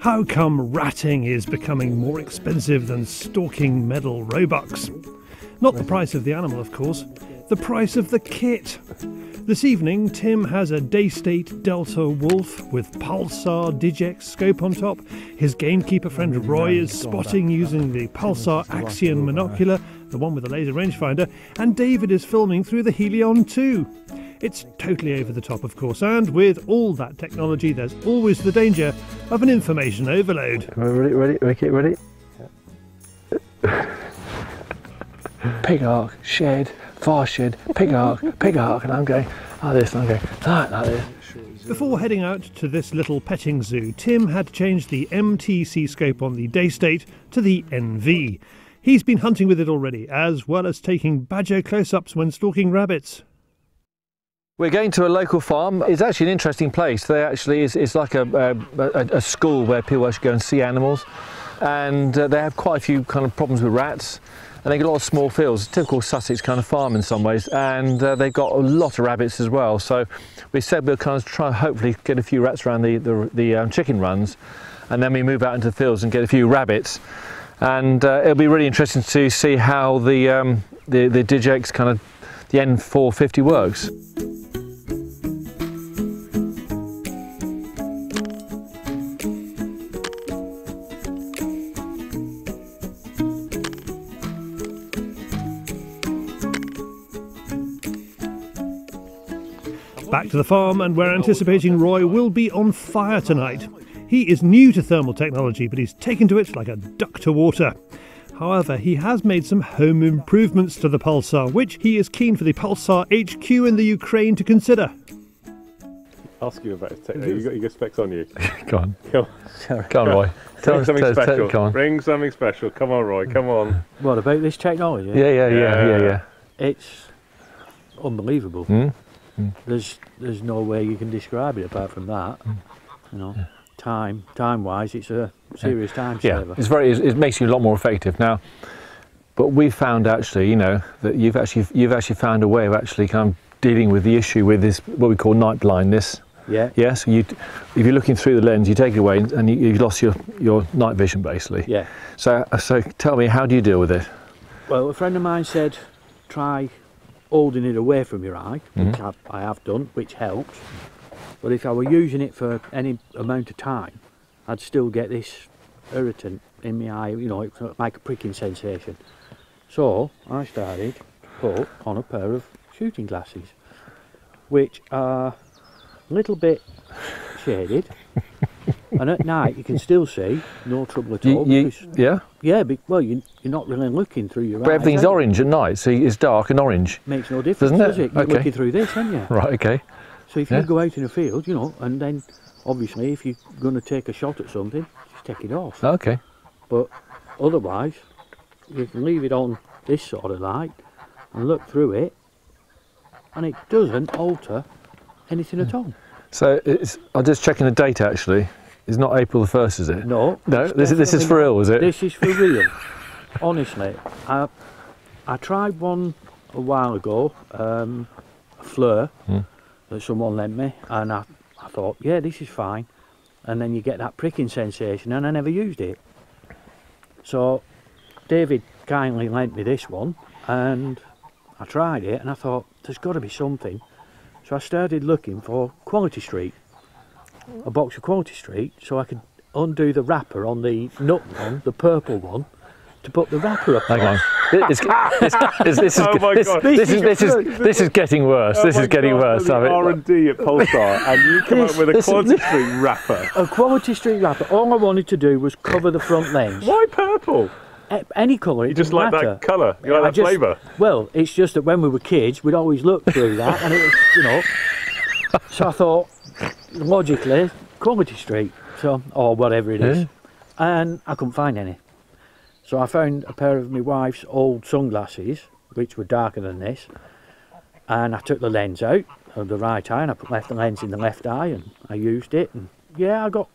How come ratting is becoming more expensive than stalking medal roebucks? Not the price of the animal, of course, the price of the kit. This evening, Tim has a Daystate Delta Wolf with Pulsar Digex scope on top. His gamekeeper friend Roy is spotting using the Pulsar Axion monocular, the one with the laser rangefinder, and David is filming through the Helion 2. It's totally over the top, of course, and with all that technology, there's always the danger of an information overload. Ready, ready, okay, ready? pig ark, shed, far shed, pig ark, pig ark, and I'm going like this, and I'm going like, like this. Before heading out to this little petting zoo, Tim had changed the MTC scope on the Daystate to the NV. He's been hunting with it already, as well as taking badger close ups when stalking rabbits. We're going to a local farm. It's actually an interesting place. They actually is it's like a, a, a, school where people actually go and see animals, and uh, they have quite a few kind of problems with rats. And they get a lot of small fields, typical Sussex kind of farm in some ways, and uh, they've got a lot of rabbits as well. So we said we'll kind of try, hopefully, get a few rats around the the, the um, chicken runs, and then we move out into the fields and get a few rabbits. And uh, it'll be really interesting to see how the um, the, the Digex kind of the N450 works. Back to the farm, and we're anticipating Roy will be on fire tonight. He is new to thermal technology, but he's taken to it like a duck to water. However, he has made some home improvements to the Pulsar, which he is keen for the Pulsar HQ in the Ukraine to consider. Ask you about his technology. You got your specs on you. Go on. Come on. Come on, Roy. Tell Bring something tell, special. Tell, Bring something special. Come on, Roy. Come on. What about this technology? Yeah, yeah, yeah, yeah, yeah. yeah. It's unbelievable. Hmm? Mm? There's there's no way you can describe it apart from that. Mm. You know, yeah. time time wise, it's a serious time saver. Yeah, it's very it makes you a lot more effective now. But we found actually, you know, that you've actually you've actually found a way of actually kind of dealing with the issue with this what we call night blindness. Yeah. Yeah. So you, if you're looking through the lens, you take it away and you, you've lost your your night vision basically. Yeah. So so tell me, how do you deal with it? Well, a friend of mine said, try holding it away from your eye, mm -hmm. which mm-hmm. I, I have done, which helps. But if I were using it for any amount of time, I'd still get this irritant in my eye, you know, it like a pricking sensation. So I started to put on a pair of shooting glasses, which are a little bit shaded. and at night you can still see, no trouble at all. You, yeah? Yeah, but, well, you, you're not really looking through your but eyes. everything's orange at night, so it's dark and orange. Makes no difference, doesn't it? Does it? You're okay. looking through this, aren't you? Right, okay. So if yeah. you go out in a field, you know, and then obviously if you're going to take a shot at something, just take it off. Okay. But otherwise, you can leave it on this sort of light and look through it, and it doesn't alter anything at all. So it's, I'm just checking the date actually. It's not April the first, is it? No. No. This is this is for real, is it? This is for real. Honestly, I I tried one a while ago, um, a FLIR hmm. that someone lent me, and I I thought, yeah, this is fine, and then you get that pricking sensation, and I never used it. So David kindly lent me this one, and I tried it, and I thought there's got to be something. So I started looking for Quality Street a box of Quality Street so I could undo the wrapper on the nut one, the purple one, to put the wrapper up. Hang on. This, this, this, this, is, oh this, this, is, this, is, this is getting worse. Oh this is getting God, worse. R&D at Pulsar and you come up with a Quality Street wrapper. A Quality Street wrapper. All I wanted to do was cover the front lens. Why purple? any colour. You just like matter. that colour. You like I that flavour. Well, it's just that when we were kids, we'd always look through that, and it was, you know. So I thought, logically, Quality Street, so or whatever it is, yeah. and I couldn't find any. So I found a pair of my wife's old sunglasses, which were darker than this, and I took the lens out of the right eye and I put left the lens in the left eye and I used it and yeah, I got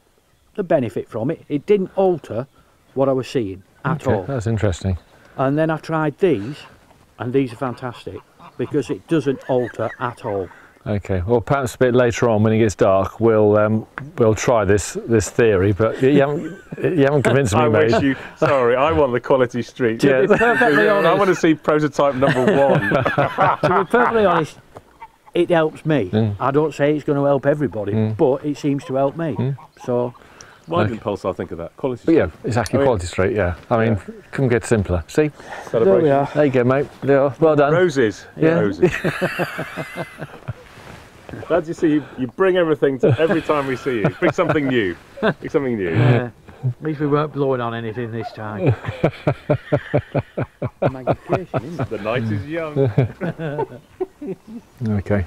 the benefit from it. It didn't alter what I was seeing at okay, all. That's interesting. And then I tried these and these are fantastic because it doesn't alter at all. Okay. Well, perhaps a bit later on when it gets dark, we'll um, we'll try this this theory. But you haven't you haven't convinced me, I mate. wish you. Sorry, I want the quality street. Yeah. To be perfectly honest, I want to see prototype number one. to be perfectly honest, it helps me. Mm. I don't say it's going to help everybody, Mm. but it seems to help me. So Why Okay. didn't Pulsar think of that? Quality But street. yeah, exactly. Oh, yeah. Quality Street. Yeah. I mean, couldn't get simpler. See, there we are. there you go, mate. Well done. Roses. Yeah. Roses. Glad you see you, you bring everything to every time we see you. Bring something new. Bring something new. Yeah. At least we weren't blowing on anything this time. Magnification. The night is young. Okay.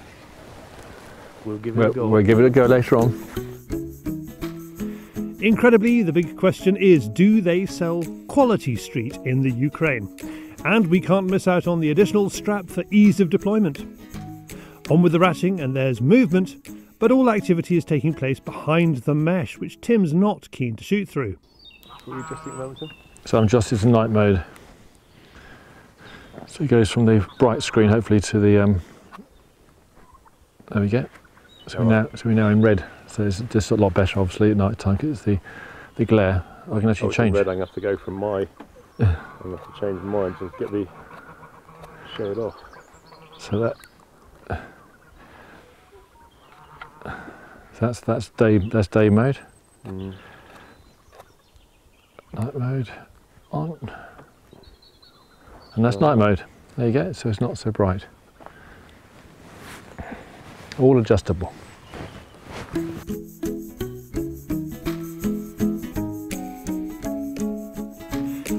We'll give it We'll, a go. we'll give it a go later on. Incredibly, the big question is do they sell Quality Street in the Ukraine? And we can't miss out on the additional strap for ease of deployment. On with the ratting, and there's movement, but all activity is taking place behind the mesh, which Tim's not keen to shoot through. What are you adjusting at the moment, Tim? So I'm just into night mode. So it goes from the bright screen, hopefully, to the. Um, there we go. So we now, so we're now in red. So it's just a lot better, obviously, at night time because the the glare. I can Oh, actually it's in change. red. I'm going to have to go from my. I'm going to have to change mine to get the. Show it off. So that. So that's that's day that's day mode. Mm. Night mode on. And that's night mode. There you go. So it's not so bright. All adjustable.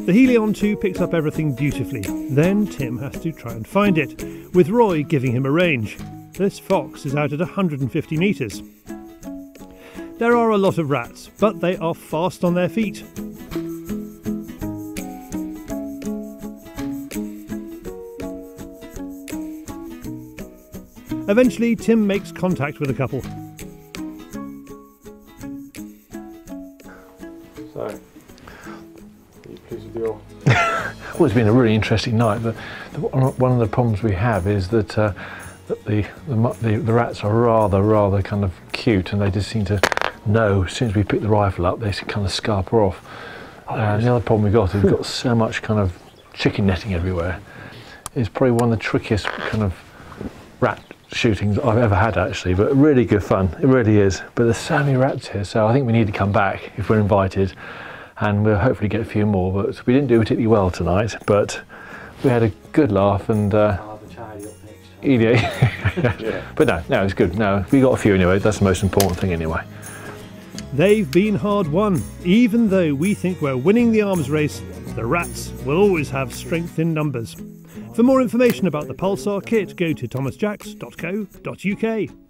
The Helion 2 picks up everything beautifully. Then Tim has to try and find it, with Roy giving him a range. This fox is out at 150 metres. There are a lot of rats, but they are fast on their feet. Eventually, Tim makes contact with a couple. So, are you pleased with your. Well, it's been a really interesting night. but the, one of the problems we have is that, uh, that the, the, the the rats are rather rather kind of cute, and they just seem to know as soon as we pick the rifle up, they kind of scarper off. and the other problem we've got is we've got so much kind of chicken netting everywhere. It's probably one of the trickiest kind of rat shootings I've ever had actually, but really good fun. It really is. But there's so many rats here, so I think we need to come back if we're invited, and we'll hopefully get a few more. But we didn't do particularly well tonight, but we had a good laugh and. Uh, up next time. yeah. but no, no, it's good. No, we got a few anyway. That's the most important thing anyway. They've been hard won. Even though we think we're winning the arms race, the rats will always have strength in numbers. For more information about the Pulsar kit, go to thomasjacks.co.uk.